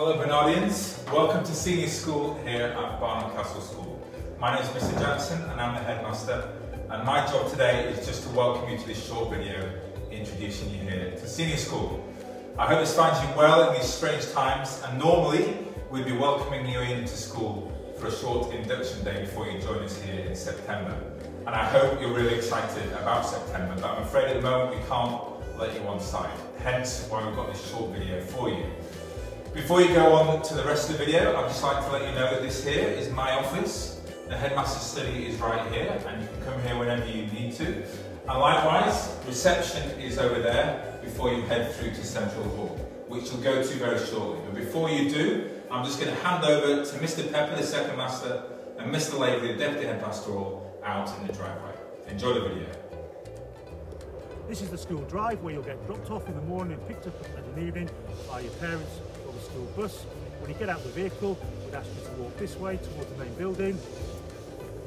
Hello Barnardians, welcome to senior school here at Barnard Castle School. My name is Mr Jackson and I'm the headmaster and my job today is just to welcome you to this short video introducing you here to senior school. I hope this finds you well in these strange times and normally we'd be welcoming you into school for a short induction day before you join us here in September. And I hope you're really excited about September, but I'm afraid at the moment we can't let you on site, Hence why we've got this short video for you. Before you go on to the rest of the video, I'd just like to let you know that this here is my office. The headmaster's study is right here, and you can come here whenever you need to. And likewise, reception is over there before you head through to Central Hall, which you'll go to very shortly. But before you do, I'm just going to hand over to Mr Pepper, the second master, and Mr Lavery, the deputy headmaster, out in the driveway. Enjoy the video. This is the school drive where you'll get dropped off in the morning and picked up at the evening by your parents the school bus. When you get out of the vehicle, we'd ask you to walk this way towards the main building.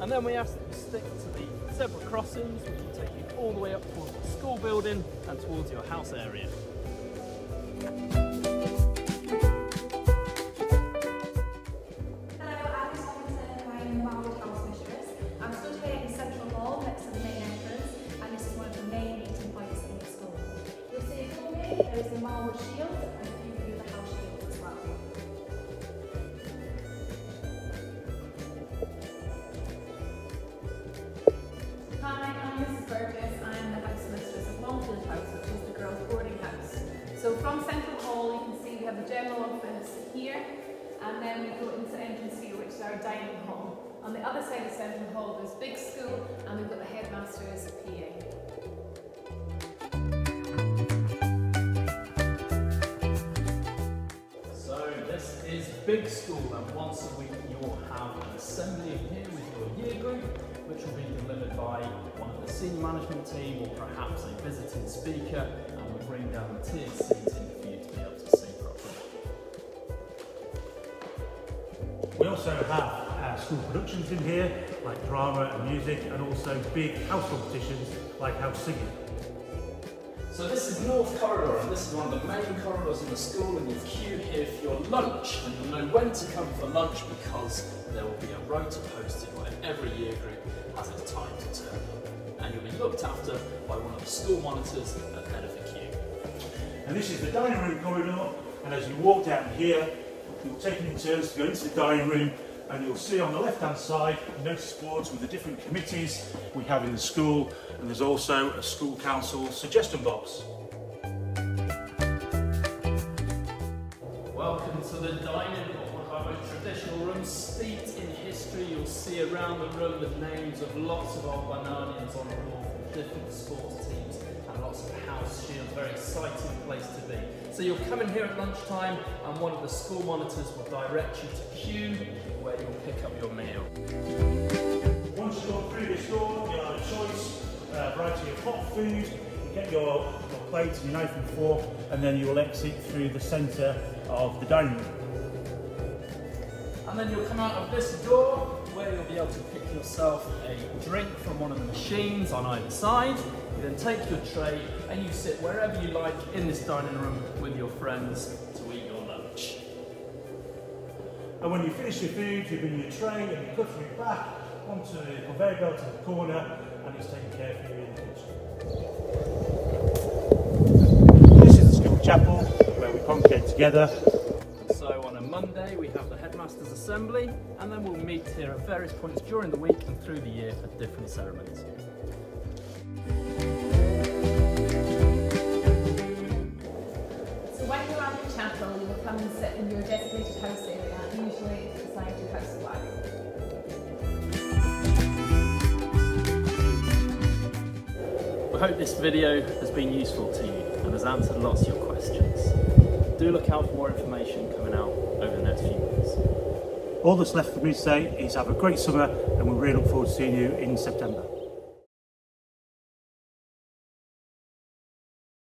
And then we ask that you stick to the zebra crossings, which will take you all the way up towards the school building and towards your house area. Hello, I'm Miss Robinson and this house mistress. I'm Tomlinson, I am Mrs Burgess. I'm the house mistress of Longfield House, which is the girls' boarding house. So from Central Hall, you can see we have the general office here, and then we go into entrance here, which is our dining hall. On the other side of Central Hall, there's big school, and we've got the headmaster's PA. So this is big school and which will be delivered by one of the senior management team or perhaps a visiting speaker and will bring down the tiered seating for you to be able to see properly. We also have uh, school productions in here, like drama and music, and also big house competitions like house singing. So this is North Corridor and this is one of the main corridors in the school and you've queued here for your lunch and you'll know when to come for lunch because there will be a rota posted where every year group has its time to turn. And you'll be looked after by one of the school monitors at the head of the queue. And this is the dining room corridor, and as you walk down here, you're taken in turns to go into the dining room, and you'll see on the left-hand side notice boards with the different committees we have in the school, and there's also a school council suggestion box. Welcome to the dining hall, our most traditional rooms, steeped in history. You'll see around the room the names of lots of old Barnardians on the wall from different sports teams and lots of house shields. Very exciting place to be. So you'll come in here at lunchtime and one of the school monitors will direct you to queue where you'll pick up your meal. Once you've gone through this door, you'll have a choice, uh, variety of hot food, you get your, your plate and your knife and fork, and then you will exit through the centre of the dining room. And then you'll come out of this door where you'll be able to pick yourself a drink from one of the machines on either side. You then take your tray and you sit wherever you like in this dining room with your friends to eat your lunch. And when you finish your food, you bring your tray and you cutter it back onto the conveyor belt in the corner and it's taken care of for you in the kitchen. This is the school chapel where we congregate together. So on a Monday we have the headmasters assembly and then we'll meet here at various points during the week and through the year for different ceremonies. So when you're at the chapel, you will come and sit in your designated house area, usually beside your house flag. We hope this video has been useful to you and has answered lots of your questions. Do look out for more information coming out over the next few months. All that's left for me to say is have a great summer and we really look forward to seeing you in September.